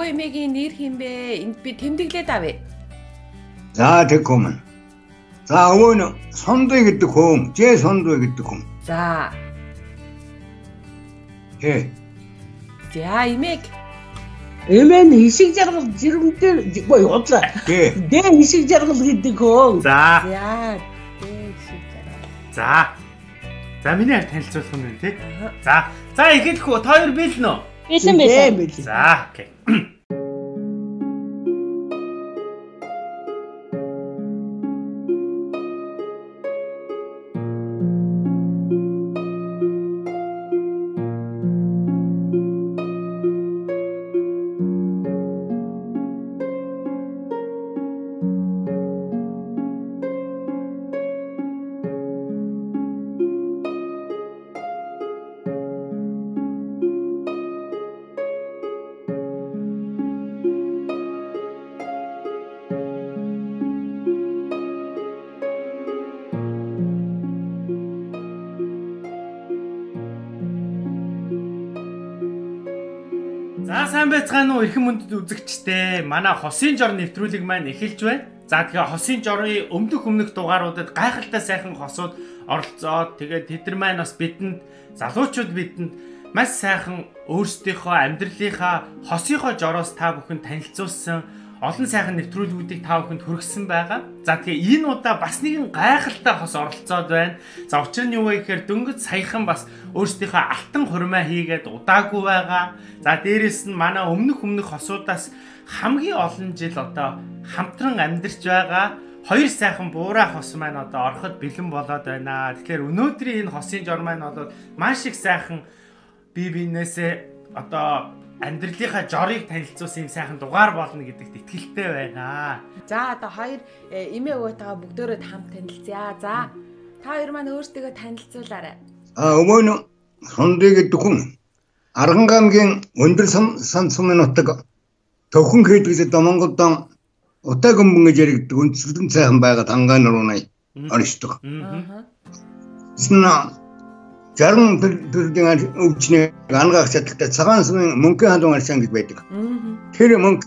Өвөө эмээгийн нэр хинбэ? Энд би тэмдэглээд авъя. За тэгхүм. За өвөө нь сондой гэдэг хүн, жээ сондой гэдэг хүн. За. Ээ. За эмээг Эмээ нь хишиг жаргал жирэмдэр удлаа. Дээ. Дэ хишиг жаргал гэдэг хөө. За. За. За. За миний харь танилцуулах юм байна тий. За. За ихэд хөө та хоёр бэлэн үү? Бэлэн бэлэн. бэлэн. Сайн байцгаана уу эрхэм мөндөд үзэгчтэй. Манай Хосын жор нэвтрүүлэг маань эхэлж байна. За тэгээ Хосын жорын өмнөх өмнөх дугааруудад гайхалтай сайхан хосууд оролцоод тэгээд тэд нар маань бас бидэнд залуучууд бидэнд маш сайхан өөрсдийнхөө амьдралынхаа хосынхоо жороос та бүхэн танилцуулсан олон сайхан нэвтрүүлгүүдийг та бүхэнд хүргэсэн байгаа. За тэгээ энэ удаа бас нэгэн гайхалтай хос оролцоод байна. За учир нь юу вэ гэхээр дөнгөж саяхан бас өөрсдийнхөө алтан хурмаа хийгээд удаагүй байгаа. За дээрэс нь манай өмнөх өмнөх хосуудаас хамгийн олон жил одоо хамтран амьдарч байгаа хоёр сайхан буураа хос маань одоо ороход бэлэн болоод байна. Тэгэхээр өнөөдрийн энэ хосын жор маань бол маш их сайхан бие биенээсээ одоо амьдралынхаа жорыг танилцуулсан юм сайхан дугаар болно гэдэгт итгэлтэй байна. За одоо хоёр э, эмээ өвөтэйгээ бүгдөө хамт танилцъя. За та хоёр маань өөрсдөө танилцуулаарай. А өвөө нь сондой гэдэг хүн. Аргангамгийн өндөр сан сумын нутаг төвхөн хийдгэлд Монголдон утаа гүмбэн гэж яригддаг өнцгөн сайхан байгаа тангаан рууны оршдог. Аа. Тэснэ 60 төрлийн өвчнийг ангаах чадaltaй цагаан сумын мөнхийн халуун арсан гэж байдаг. Тэр мөнгө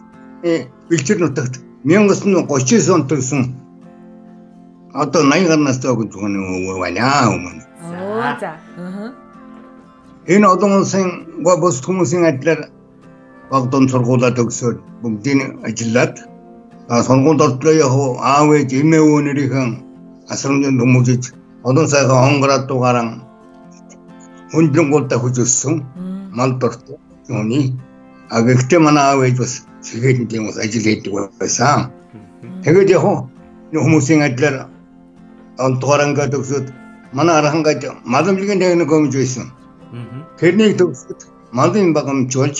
бэлчээр нутагт 1939 онд төрсөн одоо 80 гарнаас доогийн хүн байна өмнө. Оо за. Энэ олон улсын бус хүмүүсийн адилаар багтун сургуулаа төгсөөд бүгдийн ажиллаад сонгуульд ордлоо яг аав ээж эмээ өвнөрийнхэн асрамжинд хүмүүжиж олон сайхан хонгороо дугааран өндрөн гулдаа хүзөссөн мал дорт юуны а гэхдээ манай аав ээж бас сэгээн тийм бас ажил хийдэг байсан. Тэгээд яг хүмүүсийн адилаар онтгоранга төгсөөд манай архангад маламжлыгийн техник өмж байсан. Тэрнийг төгсөд малын багамжуулж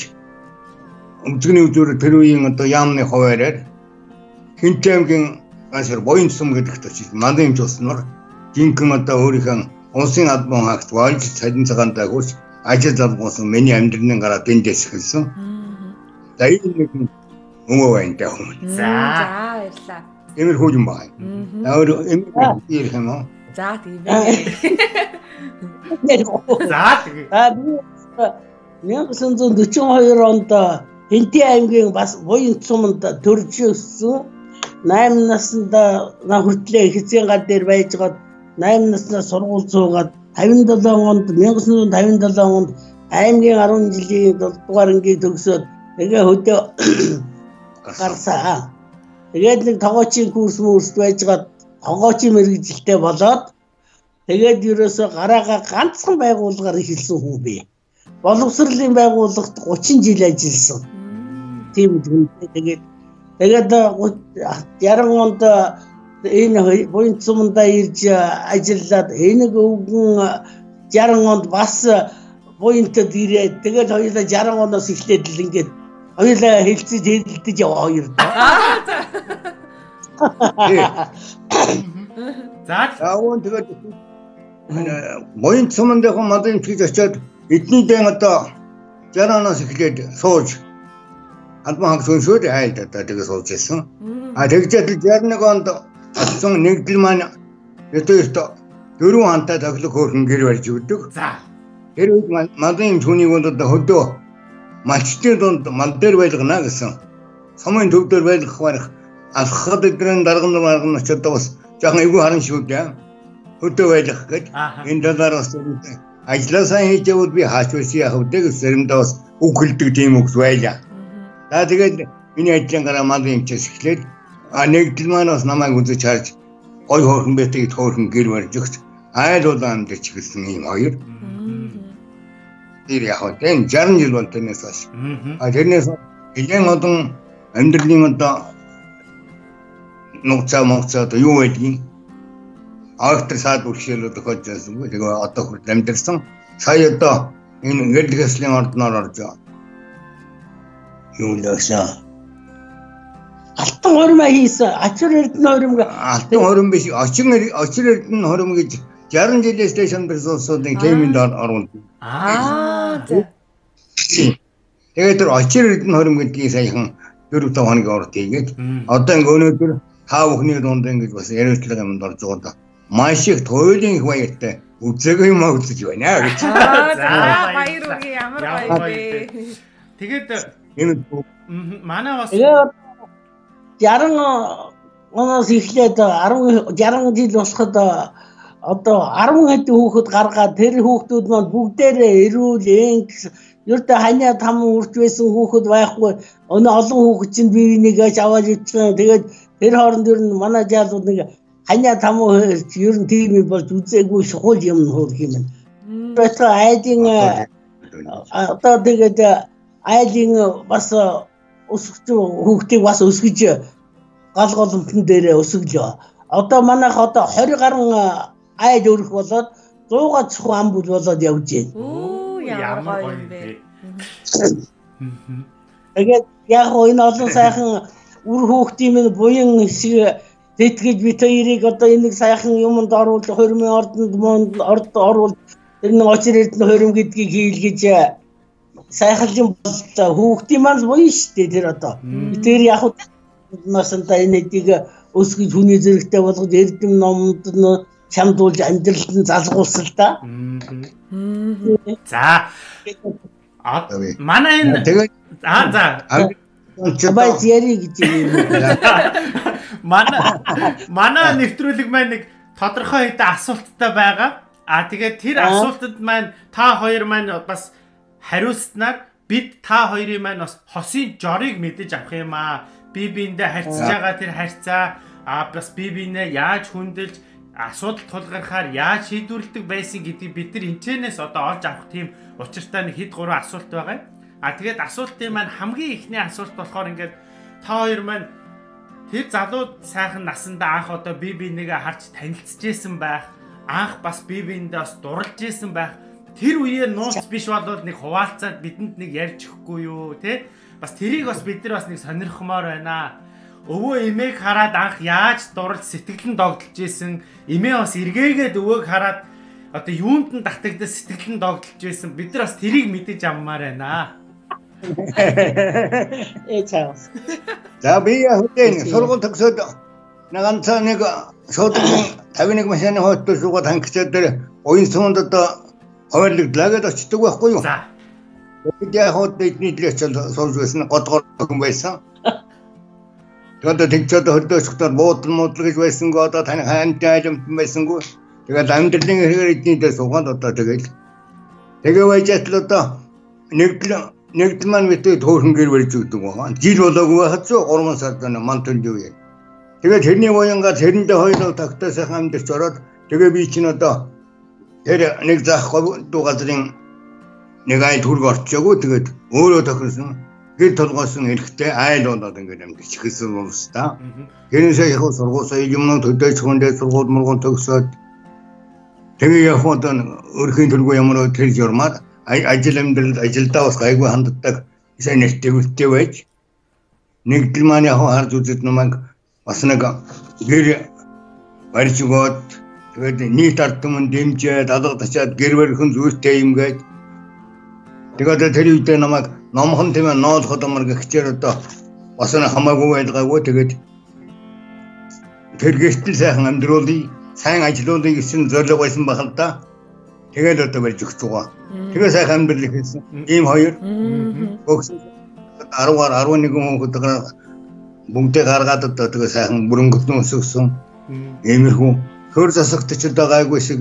өмцгний үзүүр тэр үеийн одоо яамны хуваараар хинтэмгийн гашир боин сум гэдэгт очиж малын жуснаар жинхэнэ одоо өөрийнхөө улсын албан хаагт болж цалин цагаантаа хурц ажил залгуусан миний амьдралын гараа дэндээс эхэлсэн. За энэ нэг өнгөө байна даа. За баярлаа. Эмэр хүү юм байна. Өөр эмэр ирэх юм уу? За тийм. За тэгээ. А би 1942 онд Хинти аймгийн бас буян цуманд төрж өссөн. 8 наснда на хүртлээ хэзээ гал дээр байжгаад 8 наснаас сургууль суугаад 57 онд 1957 онд аймгийн 10 жилийн 7 дугаар ангийн төгсөөд тэгээ хөдөө гарсаа. Тэгээд нэг тогоочийн курс мөрс байжгаад тогоочийн мэрэгжилтэй болоод тэгээд ерөөсө гараага ганцхан байгууллагаар эхэлсэн хүн бий. Боловсролын байгууллагт 30 жил ажилласан. Тийм хүн. Тэгээд тэгээд 60 онд энэ буян цумдаа ирж ажиллаад энийг өвгөн 60 онд бас буянтад ирээд тэгээд хоёулаа 60 оноос эхлээд л ингээд хоёулаа хэлцэж хэлдэж яваа хоёр. За Аавн тэгээд моин цумандын модын чиж очиод эдний дэн одоо 60 оноос эхлээд сууж албан хаг сүнсүүд айлд одоо тэгээ сууж ирсэн. А тэгжээд 61 онд асан нэгдэл маань өдөрт дөрвөн хантай тоглох хөөрхөн гэр барьж өгдөг. за. Тэр үед модын түүнийг одоо хөдөө малчтын дунд мал дээр байлгана гэсэн. Сумын төв дээр байлгах барих алхахад эдрэн дарган марган очоод бас жоохон эвгүй харан шүү дээ. Хөдөө байлгах гэж энэ талаар бас ажилласаа хийж явал би хаач байсан яах вэ гэж зэрэмдээ бас үг хэлдэг тийм үг байлаа. За тэгээд миний ажлын гараа мал юмчээс эхлээд а нэгдэл маань бас намайг үзэж харж гой хөөрхөн бэтгийг төөрхөн гэр барьж өгч айл улаан амдч гэсэн юм хоёр. Тэр яг тэн 60 жил бол тэрнээс хойш. А тэрнээс нэгэн одон амьдралын одоо нууцаа моцоо одоо юу байдгийг автор саад үргэлжлэл тохиолж байсан. Тэгээ одоо хүртэл амьдэрсэн. Сая одоо энэ гэрлэгэслийн ордноор орж байгаа. Юу лээсэн? Алтан хормоо хийсэн. Ачир эрдэнэ хором алтан хором биш. Очин очир эрдэнэ хором гэж 60 жилээс дэш амьдсан клеймэнд оруулсан. Аа. Тэгээд тэр очир эрдэнэ хором гэдгийг саяхан 4 5 хоногийн урд хийгээд одоо ингээ өнөөдөр та бүхний дунд ингэж бас яриултлага юмд орж байгаа да. Маш их туйлын их баяртай үзээгүй юм аа үзэж байна гэж. За баяр үгүй ямар баяр. Тэгээд энэ манай бас 60 оноос эхлээд 10 60 жил болоход одоо 10 хэдэн хүүхэд гаргаад тэр хүүхдүүд маань бүгдээрээ эрүүл энх ердөө ханиа там үрж байсан хүүхэд байхгүй. Өнөө олон хүүхэд чинь бие бинийгээ аваад ичсэн тэгээд тэр хооронд ер нь манай жаалууд нэг ханиа там ер нь тийм болж үзээгүй сухал юм хөөх юм. Одоо айдин одоо тэгээд айлын бас өсгөж хүүхдийг бас өсгөж гал голомтон дээр өсөглөө. Одоо манайх одоо 20 гаруй айл өрөх болоод 100 цох ам бүл болоод явж байна. Оо ямар гоё юм бэ. Тэгээд яг энэ олон сайхан үр хүүхдийн минь буян шиг тэтгэж бит хоёрыг одоо энэ сайхан юмд оруулж хормын ордонд монд орд оруулж тэр нэг очир эрдэнэ хорим гэдгийг хийлгэж сайхалжин бол хүүхдийн маань буян шүү дээ тэр одоо. Тэр яг насандаа энэ эдийг өсгөж хүний зэрэгтэй болгож эрдэм номд нь чамдуулж амьдралд нь залгуулсан л да. За. Манай энэ аа за. Бай яри гэж юм. Манай манай нэвтрүүлэг маань нэг тодорхой хэдэн асуулттай байгаа. А тэгээд тэр асуултад маань та хоёр маань бас хариулснаар бид та хоёрын маань бас хосын жорыг мэдэж авах юм аа. Би биендээ харьцаж байгаа тэр харьцаа а бас би биенээ яаж хүндэлж асуудал тулгархаар яаж шийдвэрлэдэг байсан гэдгийг бид нар энэчнээс одоо олж авах тийм учиртай нэг хэд гурван асуулт байгаа. А тэгээд асуултын маань хамгийн ихний асуулт болохоор ингээд та хоёр маань тэр залууд сайхан насандаа анх одоо би бинийгээ харж танилцчихсэн байх. Анх бас би биендээ бас дурлж исэн байх. Тэр үеэр нууц биш болвол нэг хуваалцаад бидэнд нэг ярьж өгөхгүй юу те? Бас тэрийг бас бид нар бас нэг сонирхмоор байна. Өвөө эмээг хараад анх яаж дурлж сэтгэлэн догдолж исэн. Эмээ бас эргээгээд өвөөг хараад одоо юунд нь татагдаж сэтгэлэн догдолж исэн. Бид нар бас тэрийг мэдэж аммаар байна. Ээ чаавс. За би хөдөө сургууль төгсөөд наганцаа нэг шуудан 51 машины шуугаад хангичаад дээр уян суунд одоо хойрлогдлаа гэдээ очдөг байхгүй юу? За. Бид яг хот бидний дэвч суулж байсан годгоор хүн байсан. Тэгээд тэгчээд хөрдөөсөхтөр буудан муудлаг гэж байсангүй одоо таны хаантай айлмтан байсангүй. Тэгээд амьдралын хэрэгээр эдний дээр суугаад одоо тэгээд тэгээ байж л одоо нэгдэл нэгдэл маань мэдээ төөрхөн гэр барьж өгдөг байгаа. Жил болоогүй байхад 3 сард ман төнд юу юм. Тэгээд тэрний буянгаа тэрэндээ хоёулаа тогтоо сайхан амьдч ороод тэгээ би чинь одоо тэр нэг заахгүй дуу газрын нэг ай түрг орчоогүй тэгээд өөрөө тохирсон гэр толгойсон эрэхтэй айл болоод ингээд амьдч ихсэн юм шүү дээ. Тэрнээсээ яг сургуульсаа юмнууд хөдөөж хүндээ сургууль мургуун төгсөөд. Тэгээ яг одоо өрхийн төргөө ямар тэр журмаар ажил амьдрал ажилдаа бас гайгүй ханддаг сайн нэртэйгүүлтэй байж. Нэгдэл маань яг харж үзэж намайг бас нэг гэр барьж өгөөд тэгээд нийт ард түмэн дэмжээд алга тачаад гэр барихын зүйтэй юм гээд тэгээд тэр үедээ намайг номхон тийм ээ ноолоход амар гихчээр одоо бас нэг хамаагүй байлгаагүй тэгээд тэр гэртэл сайхан амьдруулъя сайн ажиллуулъя гэсэн зорилго байсан баг л да. Тэгээд одоо барьж өгч байгаа. Тэгээ сайхан амьдрал хийсэн. Ийм хоёр. Өгсөн 10-аар 11 хүүхэд бүгдээ гаргаад одоо тэгээ сайхан мөрөнгөтнө өсгсөн. Иймэрхүү хөр засагтчд байгаагүй шиг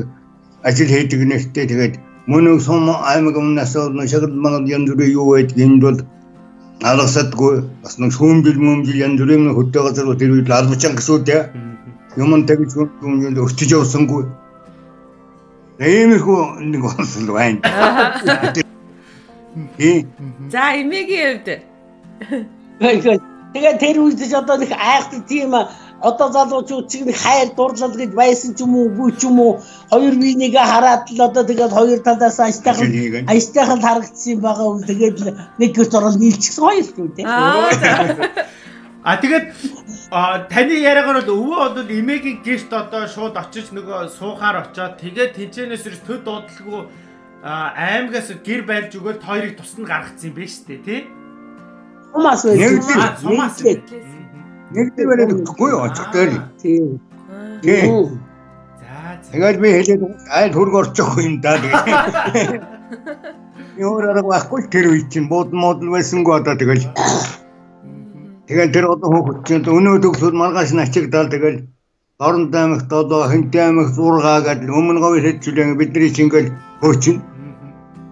ажил хийдэг нэртэй тэгээд мөн сум аймаг өмнөөс шагнал манад янз бүрийн юу байдгийг бол алгасадгүй. Бас нэг шүүмжил мөмжил янз бүрийн хөдөө газар тэр үед албачан гэсэн үү юм тэгж юм өрчөж явсангүй. Иймэрхүү нэг болсон байна. За эмээгийн хувьд. Тэгээ тэр үед ч одоо нэг айхдаг тийм одоо залуучууд чиг нэг хайр дурлал гэж байсан ч юм уу үгүй ч юм уу хоёр биенийг хараад л одоо тэгээд хоёр талаас аштайхан аштайхан харагдсан байгаа үл тэгээд нэг гэрч орол нийлчихсэн хоёр шүү дээ. А тэгээд таны яриагаар бол өвөө бол эмээгийн гэрт одоо шууд очиж нөгөө суухаар очоод тэгээд тэнцэнээс өрс төд дуудлаггүй аймагаас гэр барьж өгөөл хоёрыг тусна гаргацсан юм биш үү тий? Сумаас байсан. Сумаас. Нэг дэвэрээ өгөхгүй юу очих дээр. Тийм. Тийм. За тэгээд би хэлээд айл хург орчихгүй юм да тэгээд. Ямар арга байхгүй тэр үе чинь бод мод байсангүй одоо тэгэл. Тэгээд тэр одоо хүүхэд чинь өнөө төгсөд маргааш начигдал тэгэл Орон аймагт одоо Хэнтэй аймагт 6 гэдэг өмнө говь хэдчүүлэн бидний чингэл хөөчин.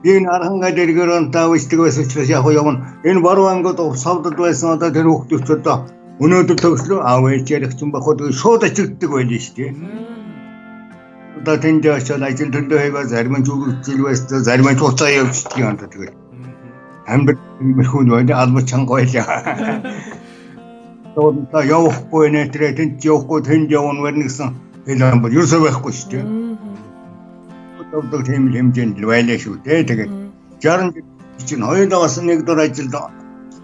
Би энэ архангаа дэргээр он таавчдаг байсан учраас яг явна. Энэ баруун ангид савдад байсан одоо тэр хүүхдүүд одоо Өнөөдөр төгслөө аав ээж яригчсан бахад шууд ачигддаг байл шүү дээ. Одоо тэнд очиод ажил төндөө хийгээ зарим нь зүрхжил байсан зарим нь цуцаа явчихдаг юм да тэгээд. Амьд мэрхүүн байна алба чанга байлаа. Тоо явахгүй нэ тэр тэнд явахгүй тэнд явна мөр нэгсэн хэлэн бол ерөөсөө байхгүй шүү дээ. Одоо тийм хэмжээнд л байлаа шүү дээ тэгээд 60 чинь хоёулаас нэг дор ажилд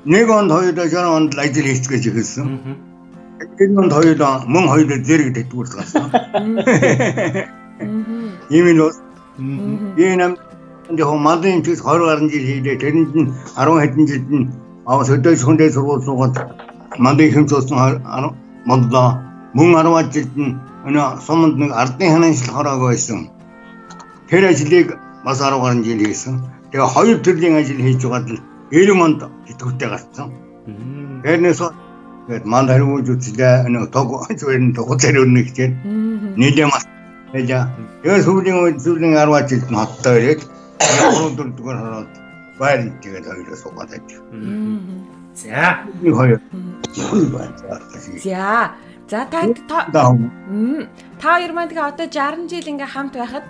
нэг онд хоёулаа 60 онд ажил хийчих гэж хэлсэн. Энэ онд хоёулаа мөн хоёулаа зэрэг дэдгүүр гасан. Ийм нь энэ нам яг мадын чиг 20 гаруй жил хийлээ. Тэрэнд нь 10 хэдэн жилд нь аа сөдөөс хүндээ сургууль суугаад мандын хэмж болсон мандаа мөн 10 жилд нь өнөө суманд нэг ардын хананшил хороог байсан. Тэр ажлыг бас 10 гаруй жил хийсэн. Тэгээ хоёр төрлийн ажил хийж байгаад л 90 онд идэвхтэй гарсан. Тэрнээс тэгээд манд хариуж үзлээ нэг тог зэрэг нэг чинь нийлээ мас яа. Тэгээд сүүлийн үед сүүлийн 10 жилд нь хоттой ирээд өнөөдөр зүгээр хараад байр тэгээд хоёроос суугаад байж. За. Нэг хоёр. За. За та та та хоёр маань тэгээ одоо 60 жил ингээ хамт байхад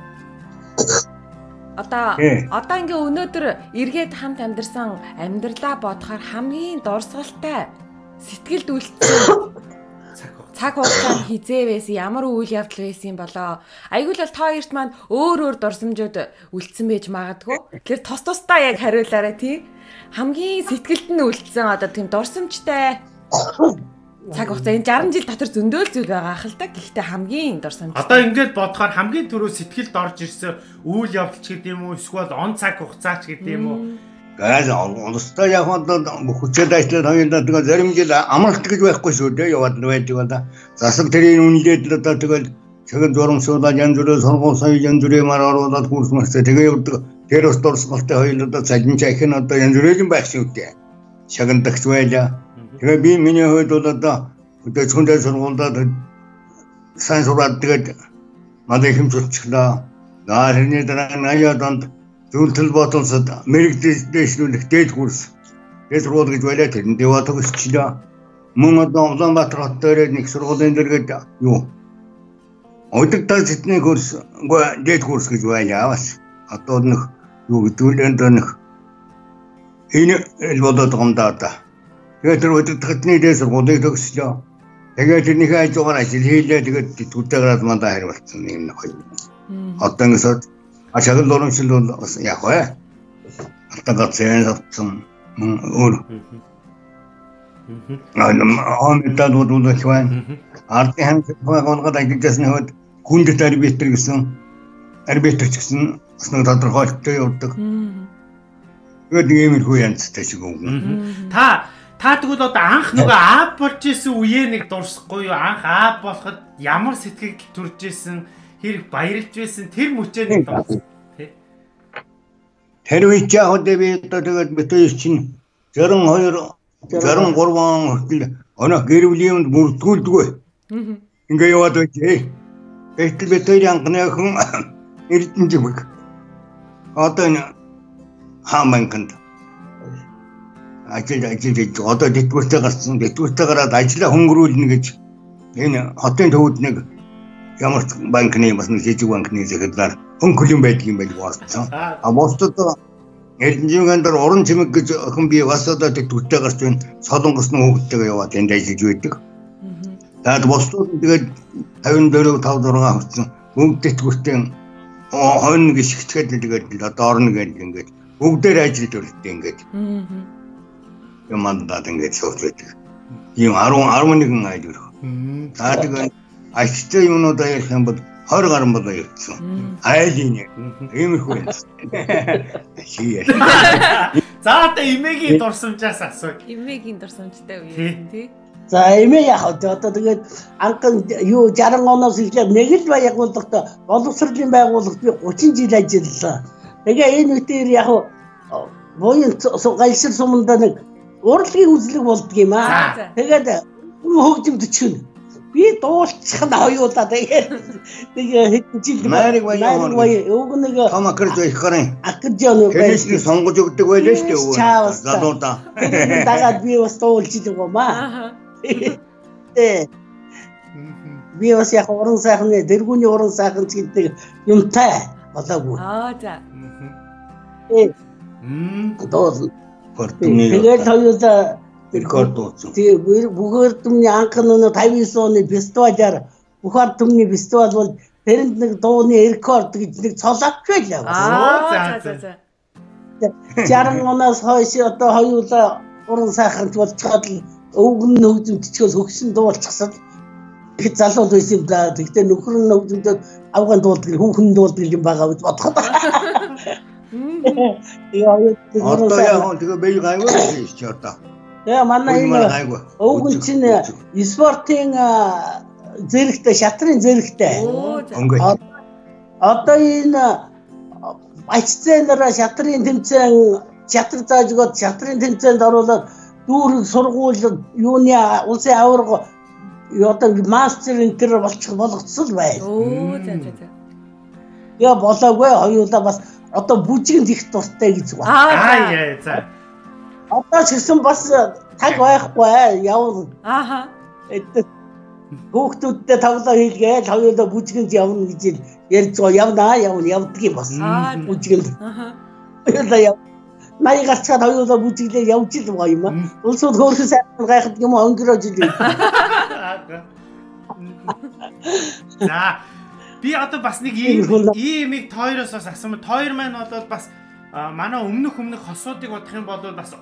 Одоо одоо ингээ өнөөдөр эргээд хамт амьдарсан амьдралаа бодохоор хамгийн дурсгалтай сэтгэлд үлдсэн цаг хугацаанд хизээ байсан ямар үйл явдал байсан болоо. Айгуул бол та хоёрт маань өөр өөр дурсамжууд үлдсэн байж магадгүй. Тэгэхээр тус тусдаа яг хариулаарай тий. Хамгийн сэтгэлд нь үлдсэн одоо тийм дурсамжтай цаг хугацаа энэ 60 жил дотор зөндөөл зүйл байгаа ах л да. Гэхдээ хамгийн дурсамж. Одоо ингээд бодохоор хамгийн түрүү сэтгэлд орж ирсэн үйл явдал ч гэдэг юм уу эсвэл он цаг хугацаа ч гэдэг юм уу. Газ олстой яг одоо хүчтэй ажиллаад хоёулаа тэгээ зарим жил амралт гэж байхгүй шүү дээ яваад байдаг одоо засаг тэрийн үнэлээд л одоо тэгэл чигээр зурамшуулаад янз бүрийн сургууль сая янз бүрийн мар оруулаад курс мөрсө тэгээ явдаг тэр ус дурсгалтай хоёул одоо цалин чах нь одоо янз бүрийн байх шүү дээ шагнадагч байлаа Тэгээ би миний хувьд бол одоо өдөө цөндөө сургуульд сайн сураад тэгээд манай хэмжүүлчихлээ. Наа хэрний дараа наяа донд зөвлөл бодолсод мэрэгдэжлүүлэх дээд курс дээд сургууль гэж байлаа тэрэнд яваа төгсчлээ. Мөн одоо Улаанбаатар хот дээр нэг сургуулийн дэргэд юу Одогдол зэтний курс дээд курс гэж байлаа бас. Одоо нэг юу гэдэг вэ нэг энэ л болоод да одоо Тэгээд тэр өдөртөгний дээс сургуулийг төгслөө. Тэгээд тэрнийхээ ажуугаар ажил хийлээ. Тэгээд түдээ гараад мандаа харь болсон юм нөх. Одоо ингэсод ашигл урамшил бол бас яг бай. Алтага зэн авсан өөр. Аа он мэдээд удуулах байна. Ардын хамт байгууллагад ажиллажсэн хойд хүндэт арбитр гэсэн арбитрч гэсэн бас нэг тодорхойлолттой явдаг. Тэгээд нэг юм хүү янзтай шиг үг. Та Та тэгвэл одоо анх нөгөө аав болж исэн үеэ нэг дурсахгүй юу? Анх аав болоход ямар сэтгэл төрж исэн, хэрэг баярлж байсан тэр мөчөө нэг дурс. Тэр үед яг одоо би одоо тэгээд битүүс чинь 62 63 он хүртэл өнөө гэр бүлийн бүрдгүүлдэггүй. Ингээ яваад байжээ. Гэтэл бид хоёрын анхны охин Эрдэнэжмэг. Одоо энэ хааманканд ажил ажиллаж одоо дэдгүүртээ гарсан дэдгүүртээ гараад ажиллаа хөнгөрүүлнэ гэж энэ хотын төвд нэг ямар ч банкны бас нэг жижиг банкны захидлаар хөнгөлөн байдгийн байж болсон. А бусдад Эрдэнэжмэгэн дээр уран чимэг гэж охин би бас одоо дэдгүүртээ гарч байна. Солонгос нь хүүхдтэйгээ яваад энд ажиллаж байдаг. Тэгээд бусдууд тэгээд 54 5 6 хүрсэн бүгд дэдгүүртээ хонь гიშгчгээд тэгээд одоо орно гэж ингээд бүгдээр ажиллаж өрөлтөө ингээд. Юм мандаад ингээд сууж байдаг. Ийм 10 11 айл өрөх. За тэгээд ажлтай юмнуудаа ярих юм бол 20 гаруй болоо ирсэн. Айлын яг. Иймэрхүү юм. Шийе. За одоо имэгийн дурсамжаас асуу. Имэгийн дурсамжтай үе тий. За эмээ яг одоо тэгээд анхан юу 60 оноос эхлээд нэг л байгууллагад боловсролын байгууллагад би 30 жил ажиллалаа. Тэгээ энэ үеэр яг буян гальшир суманда нэг урлагийн үзлэг болдго юм аа. Тэгээд хөгжимд чинь би дуулчих нь хоёулаа тэгээд нэг хэдэн жил Майрыг баяа уг нэг том акрж байх гарын акржон Кэнэсний сонгож өгдөг байлаа шүү дээ. Залуудаа. Дагаад би бас дуулж идэг юм аа. Тэ. Би бас яг уран сайхны дэргүүний уран сайхан гэдэг юмтай болоогүй. Аа за. Э. Мм. Доол. Гортны Тэгээд хоёулаа рекорд дуусан. тий бүгээр түмний анхан өнө 59 оны фестивалаар бүхар түмний фестивал бол тэрэнд нэг дууны рекорд гэж нэг цолооч байлаа. Аа за за за. 60 оноос хойш одоо хоёулаа уран сайханч болцоход л өвгөн нөхдөмтчгөөс хөгсөн дуулчихсан. Их залууд байсан юм да. Тэгтээ нөхөр нь нөхдөмдөд авган дуулдаг, хүүхэн дуулдаг юм байгаа гэж бодоход. Одоо яг тэгээ бий гайгүй шүү дээ одоо. Яа манай энэ өвгөн чинь спортын зэрэгтэй, шатрын зэрэгтэй. Одоо энэ ачцэнараа шатрын тэмцээн шатар зааж өгөөд шатрын тэмцээнд оруулаад дүүрэн сургууль юуны улсын аварга одоо мастер энтер болчих болгоцсон бай. Оо за за за. Я болоогүй хоёулаа бас одоо бүжигэнд их дуртай гэж байна. Аа яа за. Одоо ч гэсэн бас таг байхгүй явна. Ааха. Хүүхдүүдтэй тавлаа хийлгээл хоёулаа бүжгэнд явна гэж ярьж байгаа. Явнаа, явна, явдаг юм бас. Аа. Бүжгэнд Ааха. хоёулаа яв. Най гарчаад хоёулаа бүжиглээ явж ил байгаа юм аа. Улсууд хөөрхөн сайхан гайхад юм өнгөрөөж ил. За би одоо бас нэг ийм ийм их тойроос бас асуумаар тойр маань бол бас манай өмнөх өмнөх хосуудыг бодох юм бол бас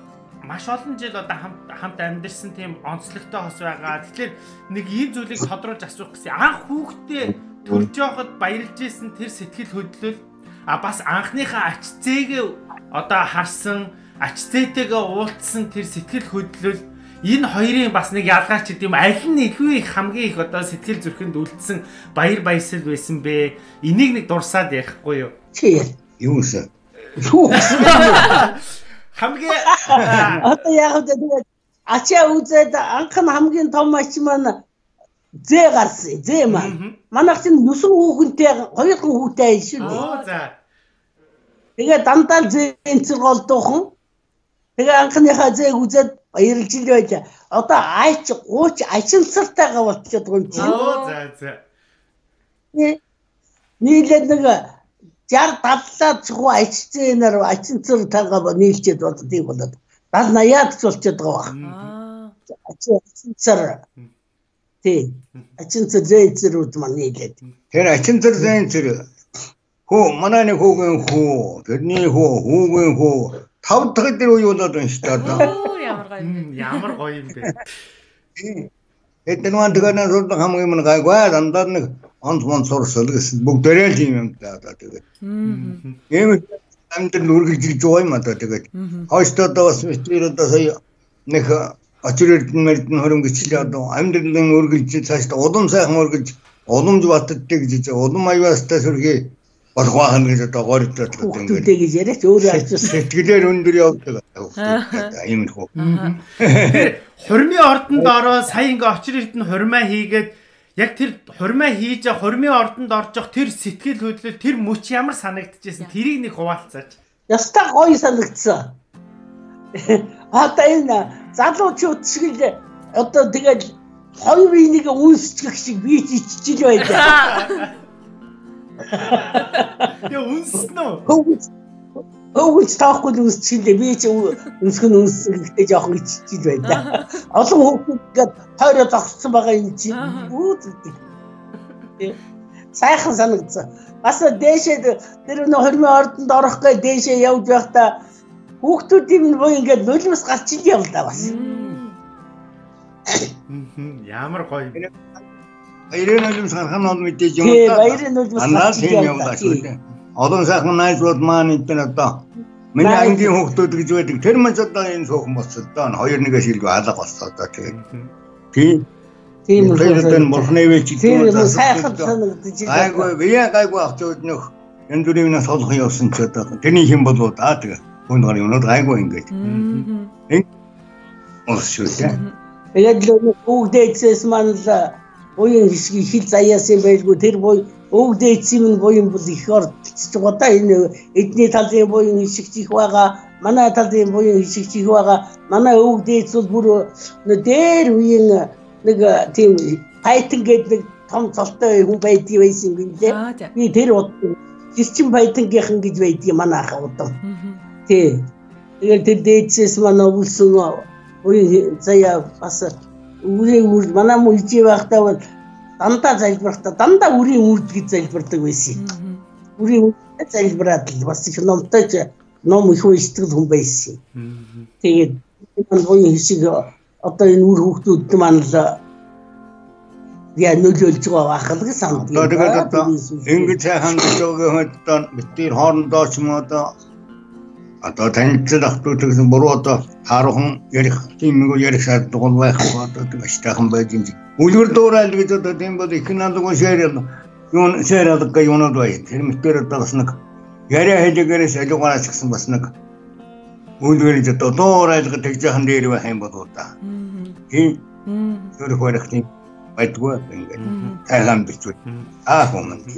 маш олон жил одоо хамт хамт амьдэрсэн тийм онцлогтой хос байгаа. Тэгэхээр нэг ийм зүйлийг тодруулж асуух гэсэн. Анх хүүхдээ төрж явахад баярлж исэн тэр сэтгэл хөдлөл а бас анхныхаа ач зээгээ одоо харсан ач зээтэйгээ уулзсан тэр сэтгэл хөдлөл энэ хоёрын бас нэг ялгаач гэдэг юм аль нь илүү их хамгийн их одоо сэтгэл зүрхэнд үлдсэн баяр баясгал байсан бэ энийг нэг дурсаад ярихгүй юу Чи Юу вэ? хамгийн Одоо яг тэгээд ачаа үзээд анх нь хамгийн том ач маань зээ гарсан. Зээ маань. Манайх чинь 9 хүүхэнтэй хоёр хүн хүүтэй шүү дээ. оо за Тэгээ дандаа зээн цэг голдуухан. Тэгээ анхныхаа зээг үзээд баярлж л байжа. Одоо айч гууч ашиглалтайгаа болчиход байгаа юм чи. Оо за за. Нийлээд нэг 60 давлаа цохоо ачцэнээр ачцэнцэр тагаа нийлчихэд болдог юм болоод 70 80-аад болчиход байгаа баг. Ачцэнцэр тий. Ачцэнцэр зээнцэрүүд маань нийлээд. Тэр ачцэнцэр зээнцэр хөө манай нэг хүүгийн хүү, тэрний хүү, хүүгийн хүү 5 дахь дээр уйлуулад байна шүү дээ одоо. Ямар гоё юм бэ? Ямар гоё юм бэ? Эдгээр маань тгэнэ зурд хамгийн мань гайгүй дандаа нэг онц монц сурсал гэсэн бүгдээрээ л юм юм да одоо тэгээд. Ийм амьдрал үргэлжлэж байгаа юм одоо тэгээд. Хойштоо одоо бас мэтэр одоо сая нэг очирэрдэн мэрдэн хөрөнгөчлөө одоо амьдралын үргэлж цааш та улам сайхан үргэлж улам батддаг жижиг улам аяастаа сүрхий нь гэж одоо одоо ингээд хүүхдүүдээ гэж яриач өөрөө ачаас сэтгэлээр өндөр явдаг ийм хөө. Хурмын ордонд ороо сая ингээ очир эрдэнэ хурмаа хийгээд яг тэр хурмаа хийж хурмын ордонд орж явах тэр сэтгэл хөдлөл тэр мөч ямар санагдчихсэн тэрийг нэг хуваалцаач. Ястаа гоё санагдсан. Одоо энэ залуучууд шиг л одоо тэгэл хоёр энийг үүсчих шиг би ч иччихэл байлаа. Яа үнсэн үү? Өвгөж таахгүй л үсчихлээ. Би ч үнсэх нь үнсэн гэхдээ жоохон иччихэж байна. Олон хүмүүс ингээд тойроо зогссон байгаа юм чи. Үу зүгтэй. Сайхан санагдсан. Бас дээшээ тэр нөх хөрмийн ордонд орох гээ дээшээ явж байхдаа хүүхдүүд юм боо ингээд нулимс гарч ил явлаа бас. Ямар гоё. Баярын нулимс гарах нь бол мэдээж юм да. Баярын нулимс гарч ил явлаа. Одоо сайхан найзууд маань энэ одоо Миний ангийн хүүхдүүд гэж байдаг. Тэр мань одоо энэ суухан болчихсон доо. Хоёр нэгээс илүү алга болчихсон одоо тэгээд. Тийм. Тийм үү. Тэгээд бурхны вэж тийм үү сайхан санагдаж байна. Айгу бие гайгүй авч өгнөх. Энэ дүрийг нас солох явсан ч одоо тэрний хэм болоо даа тэгээд. Хүнд гар юмнууд айгу ингэж. Энэ Ос шүү дээ. Тэгээд л хүүхдээсээс маань л буян хишги хил заяас юм байлгүй. Тэр буй өвгдөө эцсийн буян бол их байгаа да энэ эдний талын буян хишгч их байгаа. Манай талын буян хишгч их байгаа. Манай өвгдөө эц бол бүр дээр үеийн нэг тийм пайтон гэдэг нэг том цолтой хүн байдгийг байсан юм лээ би тэр жирчин пайтонгийнхан гэж байдгийг манай ах удам тий. Тэгэл тэр дээдсээс манай өвлсөн буян заяа бас үрийн үр манай мужи байхдаа бол дандаа залбирахта дандаа үрийн үрд гэж залбирдаг байсан. Үрийн үрд залбираад л бас их номтой ном их уншдаг хүн байсан. Тэгээд энэ гоё хэсэг одоо энэ үр хүүхдүүд маань л яа нөлөөлж байгаа ахлах санагдав. Тэгээд одоо ингэж хайхан гэж байгаа хөдөө бид тэр хоорондоо ч юм одоо одоо танилцал ахтууд гэсэн буруу одоо таархан ярих тийм нэг ярих шаардлага байх одоо тэгэж таахан байж юм. Үлгэр дуурай гэж одоо тийм бол их надад шээр юу шээр одоо юунод бай. Тэр мэтэр одоо бас нэг яриа хэлэгээрээс аливаагаас гэсэн бас нэг үлгэр гэж одоо дуурай гэж тэгжхан дээр байх юм болоо та. Тийм. Тэр хөрөх тийм байдгүй ингээд тайган бичвэл аа хүмүүс.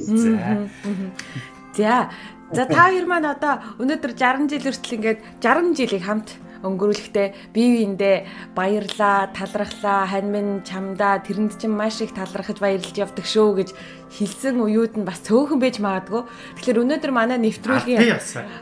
За За та хоёр маань одоо өнөөдөр 60 жил хүртэл ингээд 60 жилийг хамт өнгөрүүлэхдээ бие биендээ баярлаа, талархлаа, хань минь чамдаа тэрэнд чинь маш их талархаж баярлж явдаг шүү гэж хэлсэн уюуд нь бас цөөхөн байж магадгүй. Тэгэхээр өнөөдөр манай нэвтрүүлгийн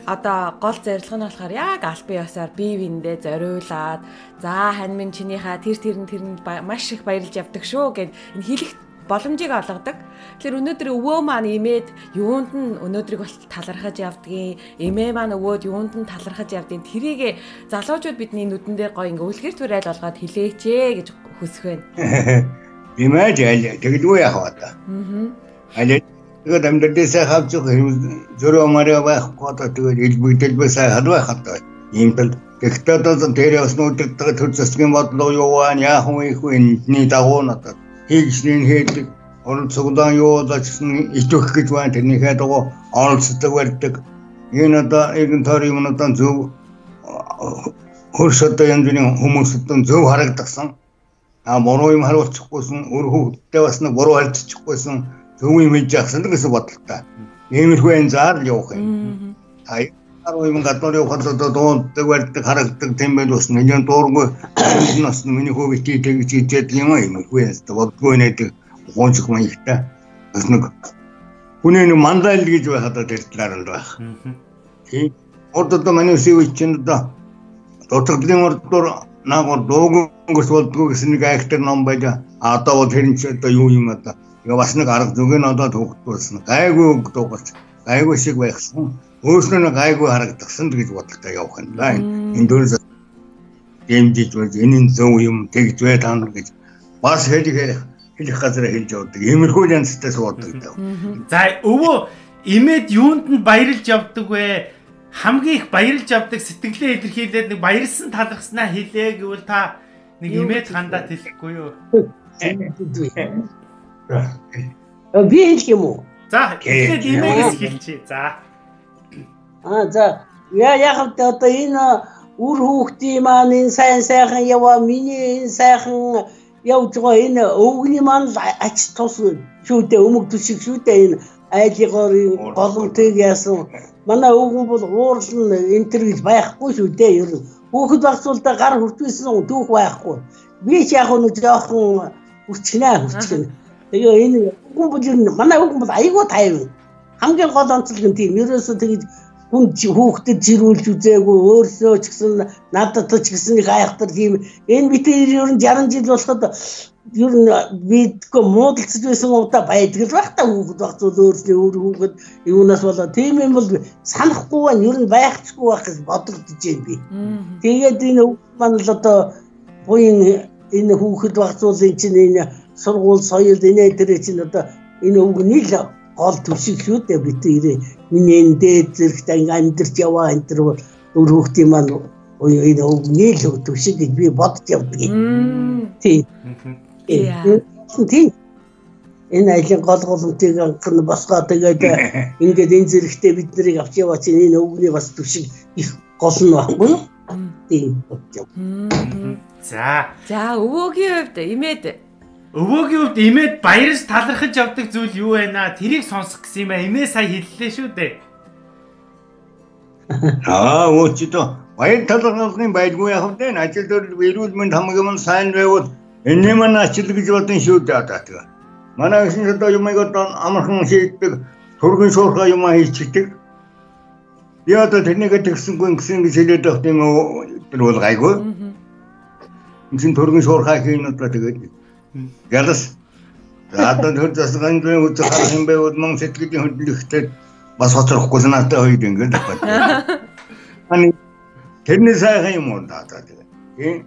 одоо гол зорилго нь болохоор яг албан ёсоор бие биендээ зориулаад за хань минь чинийхаа тэр тэрэн тэрэнд маш их баярлж явдаг шүү гэд энэ хэлэх боломжийг олгодог. Тэгэхээр өнөөдөр өвөө маань имээд юунд нь өнөөдрийг бол талархаж явдгийн, эмээ маань өвөөд юунд нь талархаж явдгийн тэрийг залуучууд бидний нүдэн дээр гоё ингээ үлгэр турайл олгоод хэлээч ээ гэж хүсэх байна. Имэж аль тэгэлгүй яах вэ? Аа. Аль тэгээд амьдралдаа хавж зөрөө мараа байхгүй одоо тэгээд илбэгдэлбэсээ хадвах одоо ийм тал Гэхдээ одоо тэр яс нүдэд төр засгийн бодлого юу вэ? Яах вэ? Энэний дагуу надад хийгшнийг хийдэг орон цугдаа юудаачсан итвэх гэж байна. Тэрнийхээ дагуу оролцдог барьдаг. Энэ одоо иргэн тойрны юмнуудаа зөв э, хөрс одоо янз бүрийн хүмүүсдэн зөв харагдсан а буруу юм харуулчихгүйсэн өөр хүүхдтэй бас нэг буруу харьцчихгүйсэн зөв юм хийж яхсан гэсэн бодолтой. Иймэрхүү энэ заар явах юм. Аа 10 гадны ухаалтад дуундаг барьдаг харагддаг тийм байл бас нэгэн дуургүй энэ бас миний хувьд тийж хийдэг юм аа юм үгүй яст бодгүй нээдэг гонжих маягтай бас нэг хүний нэг мандайл гэж байхад тэрдлээр нь байх. Тийм орд одоо манай үсэг чинь одоо дутагдлын ордоор наг дуугонгос болдгоо гэсэн нэг айхтар ном байлаа. А одоо бол тэр нь ч одоо юу юм одоо бас нэг арга зүгэн одоо төвхт болсон. Гайгүй дуугарч гайгүй шиг байхсан өөрснөө нэг гайгүй харагдсан гэж бодолтой явах юм да. Энэ дөрөс дэмжиж байж энэ зөв юм тэгж бай таа гэж бас хэлэх хэлэх газар хэлж явдаг. Иймэрхүү янзтай суудаг даа. За өвөө имэд юунд нь баярлж явдаг вэ? Хамгийн их баярлж явдаг сэтгэлээ илэрхийлээд нэг баярлсан талархснаа хэлээ гэвэл та нэг имэд хандаад хэлэхгүй юу? Би хэлэх юм уу? За эхлээд имээгээс хэлчихье. За. Аа за. Я яг одоо энэ үр хүүхдийн маань энэ сайн сайхан яваа миний энэ сайхан явж байгаа энэ өвгний маань ач тус шүү дээ өмг төшиг шүү дээ энэ айлгоор голомтыг яасан манай өвгөн бол уурлан энэ төр гэж байхгүй шүү дээ ер нь хүүхэд багцуулдаа гар хүртвэсэн түүх байхгүй би ч яг нэг жоохон хүчнэ хүчнэ тэгээ энэ өвгөн бол ер нь манай өвгөн бол айгүй тайван хамгийн гол онцлог нь тийм ерөөсөө тэгж хүн хүүхдэд жирүүлж үзээгүй өөрсөө ч гэсэн надад ч гэсэн их айхтар тийм энэ бид ер нь 60 жил болоход ер нь бидгөө муудалцж байсан удаа байдаг л байх та хүүхэд баг зүйл өөрсний өөр хүүхэд юунаас болоо. Тийм юм бол санахгүй байна ер нь байхчгүй байх гэж бодогдож байна би. Тэгээд энэ маань л одоо буян энэ хүүхэд баг зүйлийн чинь энэ сургууль соёл энэ дээр чинь одоо энэ өвгний л гол дээ бид ирээ миний энэ дээд зэрэгт амьдарч яваа энэ төр өр хүүхдийн маань энэ өвгний л төшиг гэж би бодож явдаг. Тийм. Тийм. Энэ айлын гол голомтыг анхны босгоо тэгээд ингээд энэ зэрэгтээ бид нарыг авч яваа чинь энэ өвгний бас төшиг их гол нь байхгүй юу? Тийм. За. За өвөөгийн хувьд имээд Өвөөгийн хувьд имээд баярс талархаж явдаг зүйл юу байна? Тэрийг сонсох гэсэн юм а. Имээ сая хэллээ шүү дээ. Аа өөчтөө баяр талархлын байлгүй яах вэ? Ажил дээр эрүүл мэнд хамгийн сайн байвал энэ маань ажил гэж бодсон шүү дээ одоо тэгээ. Манай гэсэн одоо юм яг одоо амархан шийддэг төргөн шуурхай юм хийчихдэг. Би одоо тэрнийг тэгсэнгүй гэсэн гэж хэлээд байх юм уу? Тэр бол гайгүй. Энд төргөн шуурхай хийн одоо тэгээд За одоо төр засгийн үзэх харах юм байвал мөн сэтгэлийн хөдөлгөхтэй бас хоцрохгүй санаатай хоёр ингэж байна. Ани тэрний сайхан юм уу даа тэгээ. Тийм.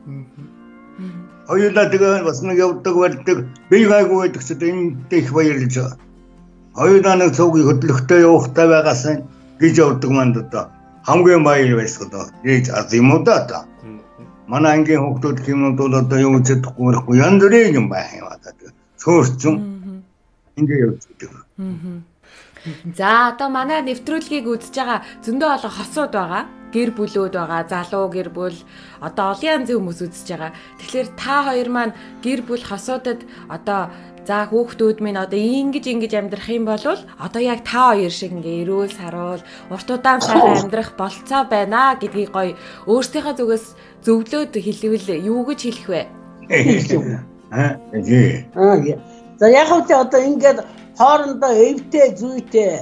Хоёулаа тэгээ бас нэг явдаг барьдаг бие гайгүй байдаг ч энэ их баярлж байгаа. Хоёулаа нэг цугийн хөдөлгөхтэй явахтай байгаас гэж явдаг манд одоо хамгийн баяр байсан одоо. Ээж аз юм уу даа манай ангийн хүүхдүүд юмнууд бол одоо юу чадахгүй байхгүй янз бүрийн юм байх юм одоо цөөрцөн ингээ явж байгаа. За одоо манай нэвтрүүлгийг үзэж байгаа зөндөө олон хосууд байгаа. Гэр бүлүүд байгаа. Залуу гэр бүл одоо олон янзын хүмүүс үзэж байгаа. Тэгэхээр та хоёр маань гэр бүл хосуудад одоо За хүүхдүүд минь одоо ингэж ингэж амьдрах юм бол одоо яг та хоёр шиг ингээ эрүүл саруул урт удаан сайхан амьдрах болцоо байна гэдгийг гоё өөртөөхөө зүгээс зөвлөөд хэлвэл юу гэж хэлэх вэ? Аа. Аа за яг үгүй одоо ингээд хоорондоо эвтэй зүйтэй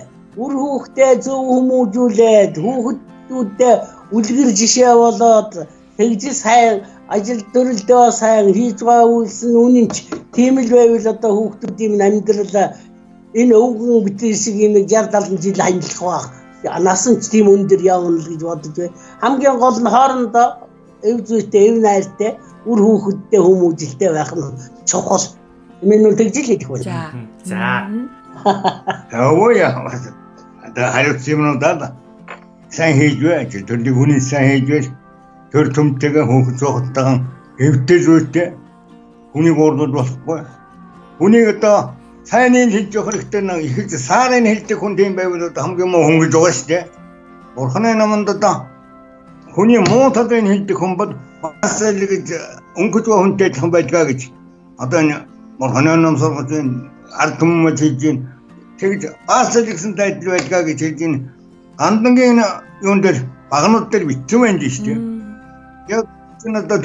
үр хүүхдээ зөв хүмүүжүүлээд хүүхдүүдээ үлгэр жишээ болоод тэгж сайн ажил төрөлдөө сайн хийж байгаа үйлс нь үнэнч тийм л байвал одоо хүүхдүүдийн амьдрал энэ өвгөн битэр шиг нэг 60 70 жил хандлах байх. Насан ч тийм өндөр явна л гэж бодож байна. Хамгийн гол нь хоорондоо эв зүйтэй, эв найртай, үр хүүхэдтэй хүмүүжлтэй байх нь чухал. Энэ нь тэгж л хэлэх байна. За. Өвөө яа. Одоо хариуц юмнуудаа сайн хийж бай. Төрлийн хүний сайн хийж бай төр төмтэйгээ хөөхөн цохолтойгоо эвтэй зүйтэй хүнийг уурдуул болохгүй. Хүнийг одоо сайныг хэлж явах хэрэгтэй нэг их саарыг хэлдэг хүн тийм байвал одоо хамгийн муу хүн гэж байгаа шүү дээ. Бурхны наманд одоо хүний муу талыг хэлдэг хүн бол бас л гэж өнгөж хүнтэй адилхан байлгаа гэж одоо энэ Бурхны нам сургаж байна. Ард түмэн хийж байна. Тэгж бас л гэсэн тайлбар байлгаа гэж хэлж байна. Гандангийн юун дээр багнууд дээр бичсэн байна шүү дээ. Яг энэ одоо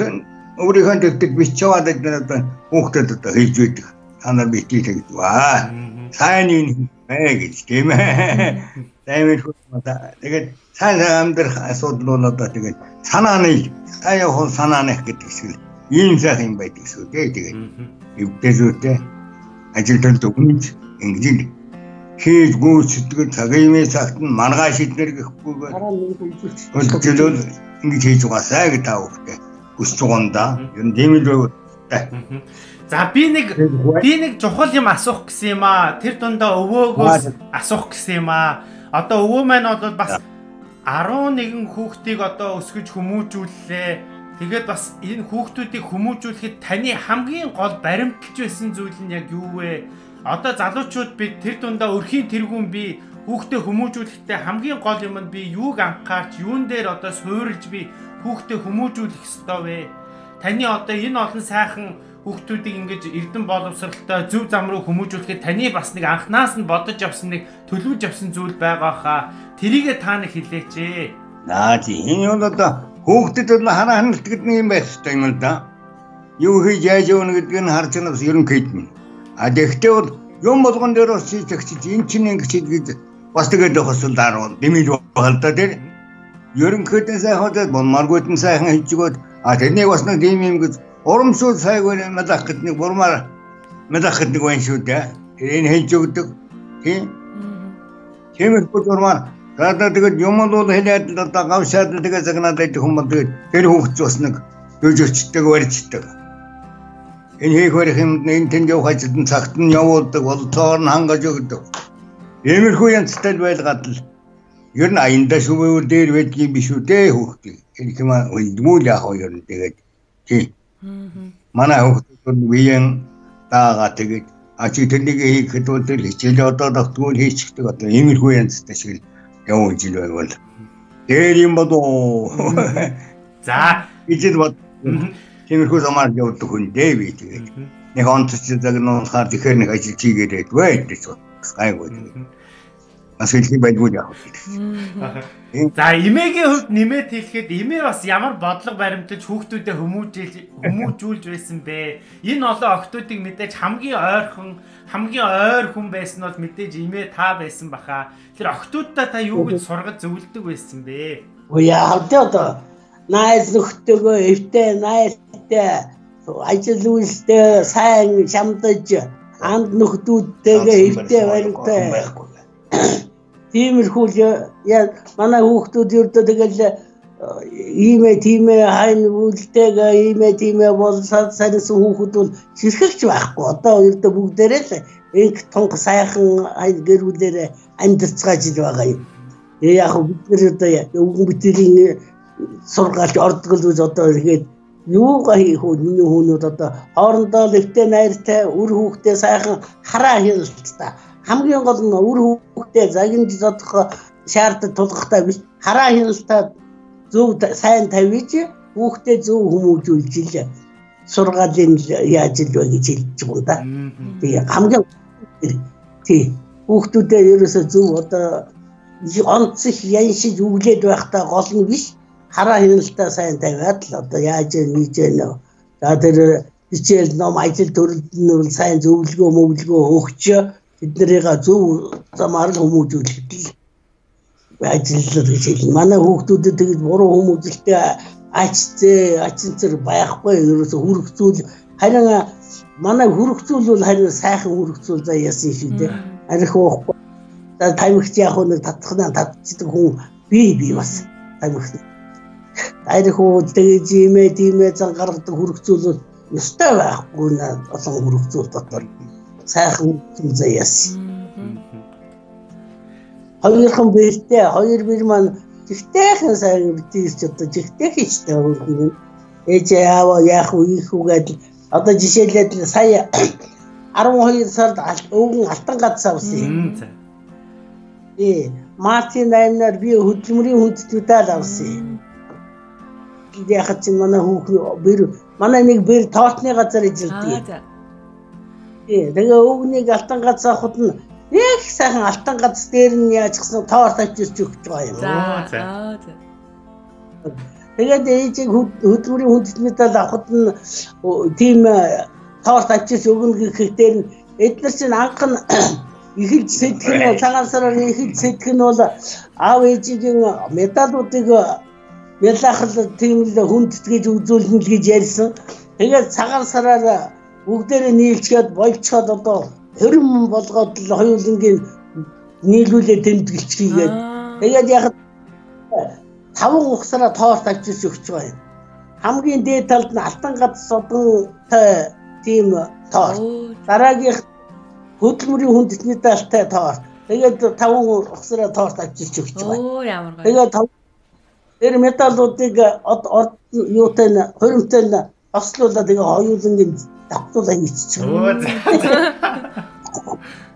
өөрийнхөө дэвтэг бичээд одоо хүүхдэд одоо хийж байдаг. Та нар битгий тэгж ба. Сайн юм ээ гэж тийм ээ. Таймерхүү мата. Тэгээд сайн амьдрах асуудал бол одоо тэгээд санааны аяа хол санаанах гэдэг шиг ийм сайхан юм байдаг шүү дээ. Тэгээд эвдээзүүтэй ажил дээр дүгнэж ингэж хийж гүйцэтгэл цагийн цагт нь маргааш иднэр гэхгүйгээр хөлтөлөл ингэж хийж угаасаа гэж таа өгдөө хүсэж байгаа юм да. Ер За би нэг би нэг чухал юм асуух гэсэн юм аа. Тэр дундаа өвөөгөөс асуух гэсэн юм аа. Одоо өвөө маань бол бас 11 хүүхдийг одоо өсгөж хүмүүжүүллээ. Тэгээд бас энэ хүүхдүүдийг хүмүүжүүлэхэд таны хамгийн гол баримталж байсан зүйл нь яг юу вэ? одоо залуучууд бид тэр дундаа өрхийн тэргүүн би хүүхдээ хүмүүжүүлэхдээ хамгийн гол юм нь би юуг анхаарч юун дээр одоо суурилж би хүүхдээ хүмүүжүүлэх ёстой вэ? Таны одоо энэ олон сайхан хүүхдүүдийг ингэж эрдэн боловсралтай зөв зам руу хүмүүжүүлэхэд таны бас нэг анханаас нь бодож явсан нэг төлөвлөж явсан зүйл байгаа хаа. Тэрийгэ та нэг хэлээч ээ. Аа тийм энэ юм одоо хүүхдэд нь хараа хангалт гэдэг юм байх хэрэгтэй юм л да. Юу хийж яаж явна гэдг нь харж байгаа бас ерөнхийд нь. А тэгтээ бол юм болгон дээр бас чигчж эн чинь ингэж хийж бас тэгээд хосол дараа дэмиж байгаа л да тэр ерөнхийдөө сайхан бол маргуудын сайхан хийж өгөөд а тэрнийг бас нэг тийм юм гэж урамсууд сайгүй мэдах гэд нэг бурмаар мэдах гэд нэг байна шүү дээ. Энэ хийж өгдөг тийм. Тиймэрхүү бурмаар Гадаа тэгээд юм бол хэлээд л одоо гавшаад тэгээд загнаад идэх хүмүүс тэгээд тэр хүүхд бас нэг дөөжөрчдөг барьцдаг энэ хийх барих юмд энэ тэнд явах ажилтан цагт нь явуулдаг болцоор нь хангаж өгдөг. Иймэрхүү янзтай байлгаад л ер нь аянда шүмээр дээр байдгийн биш үү дээ хүүхдээ. Энэ юм үлдмүүл яах вэ ер нь тэгээд тий. Манай хүүхдүүд биеийн даага тэгээд а чи тэрнийг хийхэд бол тэр хичээл одоо тогтмол хийчихдэг одоо иймэрхүү янзтай шиг явж ил байвал. Тэр юм бодоо. За ижил бод. Тиймэрхүү замаар явдаг хүн дээ би тэгээд. Нэг онцч загнуухаар тэгэхээр нэг ажил хийгээд байдгүй гэж гайгүй. Бас хэлхий байдгүй яах вэ? За эмээгийн хувьд нэмээд хэлэхэд эмээ бас ямар бодлого баримтаж хүүхдүүдэд хүмүүжүүлж хүмүүжүүлж байсан бэ? Энэ олон охтуудыг мэдээж хамгийн ойрхон хамгийн ойр хүн байсан бол мэдээж эмээ та байсан баха. Тэр охтуудаа та юу гэж сургаж зөвлөдөг байсан бэ? Өө яа одоо найз нөхдөөгөө эвтэй найзтай ажил үйлстэй сайн шамдаж анд нөхдүүдтэйгээ эвтэй баримтай тиймэрхүү яа манай хүүхдүүд ердөө тэгэл иймэ тиймэ хайн үлдээг иймэ тиймэ болсаад сансан хүүхэд бол хэрхэгч байхгүй. Одоо ердөө бүгдээрээ л инх тонх сайхан хайн гэрүүлээр амьдарцгааж ил байгаа юм. Яг бид нар одоо өвгөн бүтэлийн сургаалж ордог л үз одоо ирэхэд юугаа хийх үү миний хүүнүүд одоо хоорондоо левтэй найртай үр хүүхдээ сайхан хараа хэлэлттэй хамгийн гол нь үр хүүхдээ загинж зодох шаардлагатай тулгахтай биш хараа хэлэлттэй зөв сайн тавьж хүүхдээ зөв хүмүүжүүлж ил сургаалын яаж ил вэ гэж хэлж байгаа да. Тэгээ хамгийн тий хүүхдүүдээ ерөөсөө зөв одоо онцох яншиж үглээд байхдаа гол нь биш хараа хяналтаа сайн тавиад л одоо яаж нийж нэ. За тэр хичээл ном ажил төрөлд нь сайн зөвлөгөө мөвлөгөө өгч тэднэрийг зөв замаар хүмүүжүүлэх ажиллаж гэж хэлнэ. Манай хүүхдүүдэд тэгж буруу хүмүүжлэлтэй ачцээ ачинцэр байхгүй ерөөсө хүрхцүүл харин манай хүрхцүүл бол харин сайхан хүрхцүүл за яасан шүү дээ. Арих уухгүй. За тамигч яг нэг татхнаа татчихдаг хүн би би бас тамигч арх уу тэгж имээ тиймээ зан гаргадаг хүрхцүүлэл ёстой байхгүй наа олон хүрхцүүл дотор сайхан заяас. Хоёрхан бэлтээ хоёр бэр маань жигтэйхэн сайн битгийч одоо жигтэйхэн ч тавьдаг. Ээж яава яах вэ их үгээд одоо жишээлээд сая 12 сард өвгөн алтан гац авсан юм. Ээ, Мартин аймнаар би хөдөлмөрийн хүндэтгэл авсан юм яхад чинь манай хүүхэн бэр манай нэг бэр тоотны газар ижилдэг. Тэгээ өвгнийг алтан гац авахд нь их сайхан алтан гац дээр нь яаж гисэн тоорт авчирч өгч байгаа юм. За. Тэгээд ээжийг хөдөлмөрийн хүндэт медаль авахд нь тийм тоорт авчирч өгнө гэхэд дээр нь эдгээр чинь анх нь ихэл сэтгэх нь цагаан сараар ихэл сэтгэх нь бол аав ээжигийн медалуудыг Ялахал тийм л хүндэтгэж үзүүлнэ л гэж ярьсан. Тэгээд цагаан сараар бүгдээрээ нийлчгээд болцоод одоо 20 мөн болгоод л хоёулангийн нийлүүлээ тэмдэглэчихийгээд тэгээд яг таван ухсараа тоорт авчирч өгч байгаа юм. Хамгийн дээд талд нь алтан гад содонтой тийм тоорт. Дараагийнх хөдөлмөрийн хүндэтний талтай тоорт. Тэгээд таван ухсараа тоорт авчирч өгч байгаа. Оо ямар гоё. Тэгээд Тэр медалуудыг юутай нь хуримтай нь ослуулаад тэгээ хоёулангийн давтуулаа хийчих.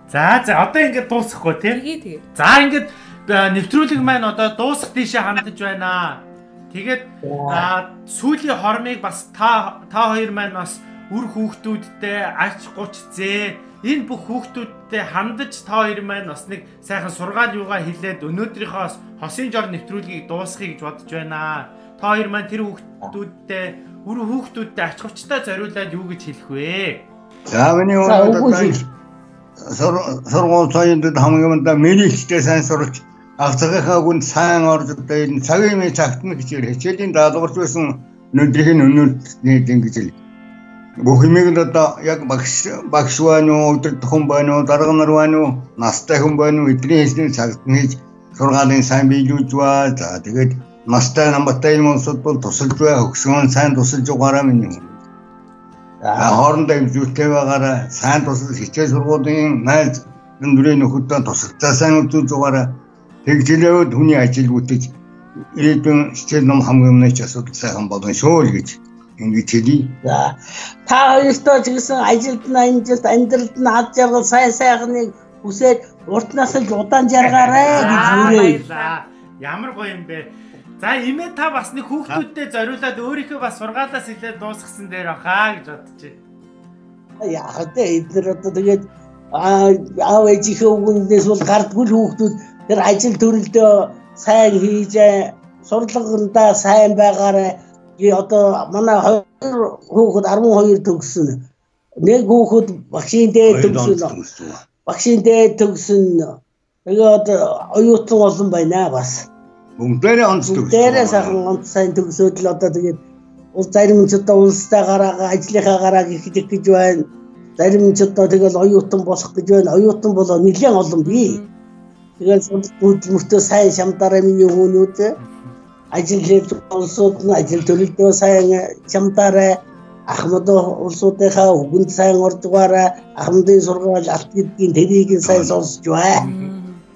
За за одоо ингээд дуусахгүй тий. Тэгээ тэгээ. За ингээд нэвтрүүлэг маань одоо дуусах тийшээ хандаж байна. Тэгээд сүүлийн хормыг бас та та хоёр маань бас үр хүүхдүүдтэй ач 30 зээ энэ бүх хүүхдүүдтэй хандаж та хоёр маань бас нэг сайхан сургаал юугаа хэлээд өнөөдрийнхөө хосын жор нэвтрүүлгийг дуусгахыг гэж бодож байна. Та хоёр маань тэр хүүхдүүдтэй үр хүүхдүүдтэй ач хувцтай зориулаад юу гэж хэлэх вэ? За миний өнөөдөр сургууль соёлд хамгийн манда миний ихтэй сайн сурч ах цагийнхаа гүнд сайн орж одоо энэ цагийн мэд цагтна гэж хичээлийн даалгаварч байсан өнөөдрийн өнөөдрийн ингэж л бүх юмыг л одоо яг багш багш байна уу өдөртөх хүн байна уу дарга нар байна уу настай хүн байна уу эдний хэлний цагтна хийж сургаалын сайн биелүүлж ба за тэгээд настай намтай юм уусууд бол тусалж бай хөгшгөн сайн тусалж угаараа минь хоорондоо имзүүлтэй байгаараа сайн тусал хичээл сургуулийн найз нүрийн нөхөдөө тусалцаа сайн үзүүл зугаараа тэгжлээд хүний ажил бүтэж ирээдүйн хичээл ном хамгийн өмнөч асуудал сайхан болно шүү л гэж ингэж хэлий. За та хоёртоо ч гэсэн ажилд нь амжилт амьдралд нь ад жаргал сайн сайхныг хүсээд уртнаас л удаан жаргаарай гэж хүрээ. Ямар гоё юм бэ? За имээ та бас нэг хүүхдүүдтэй зориулаад өөрийнхөө бас сургаалаас хэлээд дуусгасан дээр баха гэж бодож байна. Яг тэ эдгээр одоо тэгээд аав ээжийнхээ үгэндээс бол гардгүй хүүхдүүд тэр ажил төрөлдөө сайн хийж сурлагандаа сайн байгаарай. И одоо манай хоёр хүүхэд 12 төгсөн. Нэг хүүхэд багшийн дээд төгсөн. Багшийн дээд төгсөн. Тэгээ одоо оюутан олон байна бас. Бүгдээрээ онцлог. Бүгдээрээ сайхан онц сайн төгсөөд л одоо тэгээд улс зарим нь ч одоо улстай гараа ажлынхаа гарааг ихлэх гэж байна. Зарим нь ч одоо тэгэл оюутан болох гэж байна. Оюутан болоо нэлээд олон бий. Тэгээд хөдөлмөртөө сайн шамдаараа миний хүмүүд ажил хийж улсууд нь ажил төлөвлөлтөө сайн шамдаараа Ахмад улсуудынхаа үгэнд сайн ордгоороо Ахмадын сургаал алт гэдгийг тэрийг сайн сонсч бай.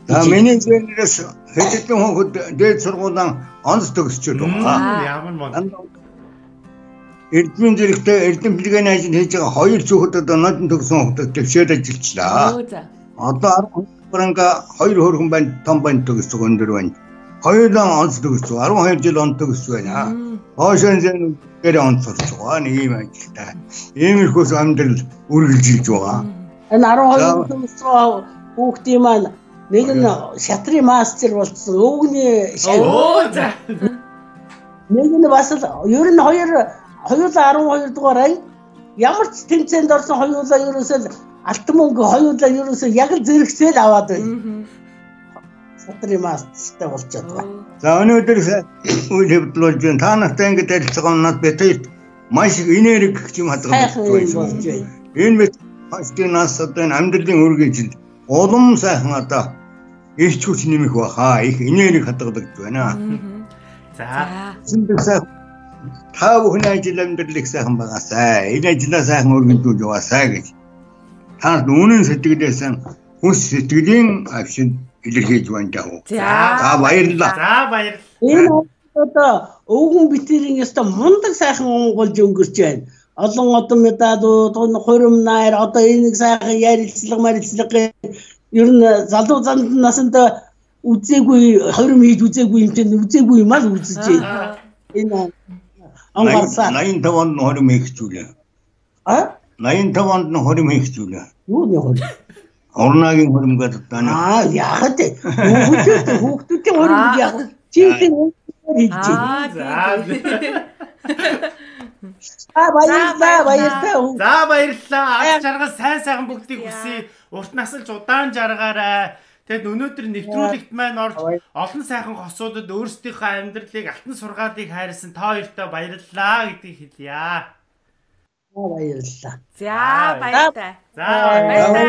За миний зэнээс хэдэн хүүхэд дээд сургуулийн онц төгсчод байгаа. Ямар мод. Эрдмийн зэрэгтэй эрдэм плегийн ажил хийж байгаа хоёр хүүхэд одоо нодон төгсөн хүүхэд төвшөөд ажиллачлаа. Одоо 10 бранга хоёр хөргөн байна, том байна төгсөг өндөр байна. Хоёулаа онц төгсөг 12 жил онц төгсөг байна. Хоошон зэн гэрээ онц сурч байгаа нэг юм ажилтай. Иймэрхүүс амьдрал үргэлжилж байгаа. Энэ 12 төгссөн хүүхдийн маань Нэг нь шатрын мастер болсон. Өвгний за. Нэг нь бас л ер нь хоёр хоёулаа 12 дугаар анги ямар ч тэмцээнд орсон хоёулаа ерөөсөө алтан мөнгө хоёулаа ерөөсөө яг л зэрэгцээл аваад байна. Шатрын мастертай болчиход байна. За өнөөдөр үйл явдал болж байна. Та нартай ингэж ярилцгаа надад битээ маш энерги гэх юм хадгалж байна. Энэ мэт хашгийн нас одоо амьдралын үргэлжил улам сайхан одоо ирч хүч нэмэх баха их энерги хадгалагдж байна. За. Зиндсаа та бүхний ажил амьдралыг сайхан байгаасай. Энэ ажлаа сайхан өргөжүүлж яваасай гэж. Та үнэн сэтгэлээс хүс сэтгэлийн авшин илэрхийлж байна даа. За баярлалаа. За баярлалаа. Энэ одоо өвгөн битэрийн ёстой мундаг сайхан онголж өнгөрч байна. Олон одоо медалууд, хурим найр одоо энийг сайхан ярилцлага марилцлага ер нь залуу занд насанд үзээгүй 20 мийд үзээгүй юм чинь үзээгүй юм аа үзэж байна. Энэ анхаарсаа 85 онд 20 мийд хэвчүүлээ. А? 85 онд 20 мийд хэвчүүлээ. Юу нэг хөл. Орнагийн хөрөм гэдэг тань. Аа яахад хүүхдүүд хүүхдүүдийн хөрөм яг чи тийм хийж байна. Аа баярлалаа баярлалаа. За баярлалаа. Аж жаргал сайн сайхан бүгдийг хүсье урт нас л удаан жаргаарай. Тэгэд өнөөдөр нэвтрүүлэгт маань орж олон сайхан хосуудад өөрсдийнхөө амьдралыг алтан сургаалыг хайрсан та хоёртоо баярлалаа гэдгийг хэлье. Баярлалаа. За баяртай. За баяртай.